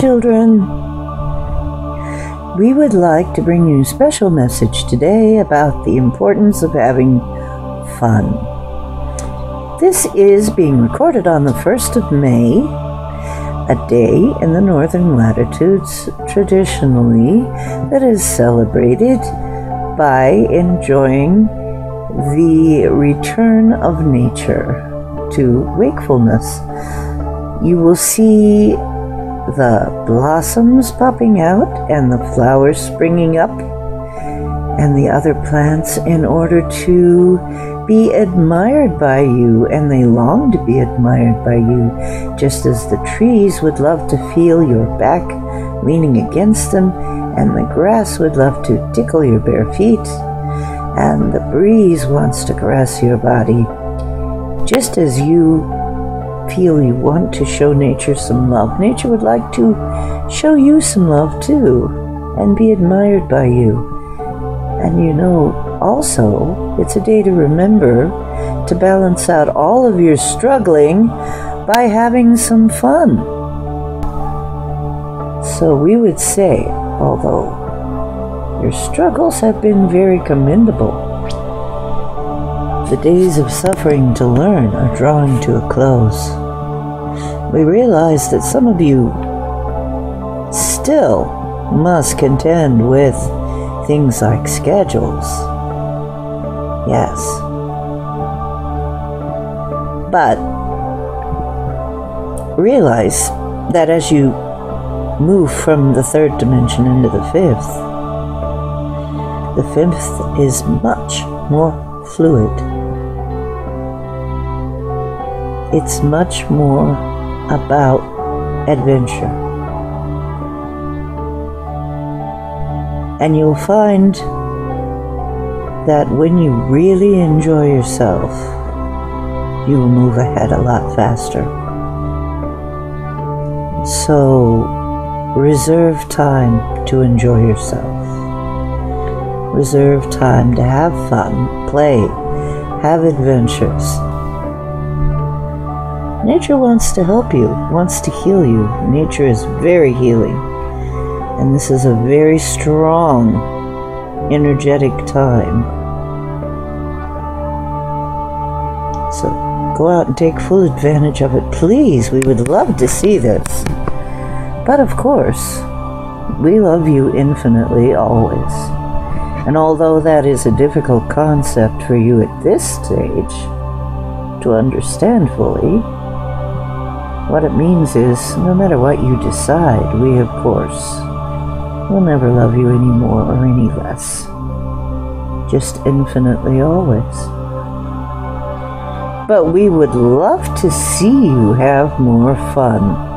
Children. We would like to bring you a special message today about the importance of having fun. This is being recorded on the 1st of May, a day in the northern latitudes traditionally that is celebrated by enjoying the return of nature to wakefulness. You will see the blossoms popping out and the flowers springing up and the other plants in order to be admired by you, and they long to be admired by you, just as the trees would love to feel your back leaning against them, and the grass would love to tickle your bare feet, and the breeze wants to caress your body, just as you feel you want to show nature some love. Nature would like to show you some love too and be admired by you. And you know, also, it's a day to remember to balance out all of your struggling by having some fun. So we would say, although your struggles have been very commendable, the days of suffering to learn are drawing to a close. We realize that some of you still must contend with things like schedules. Yes. But realize that as you move from the third dimension into the fifth, the fifth is much more fluid it's much more about adventure. And you'll find that when you really enjoy yourself, you will move ahead a lot faster. So reserve time to enjoy yourself. Reserve time to have fun, play, have adventures Nature wants to help you, wants to heal you. Nature is very healing. And this is a very strong, energetic time. So go out and take full advantage of it. Please, we would love to see this. But of course, we love you infinitely always. And although that is a difficult concept for you at this stage to understand fully, what it means is, no matter what you decide, we, of course, will never love you any more or any less. Just infinitely always. But we would love to see you have more fun.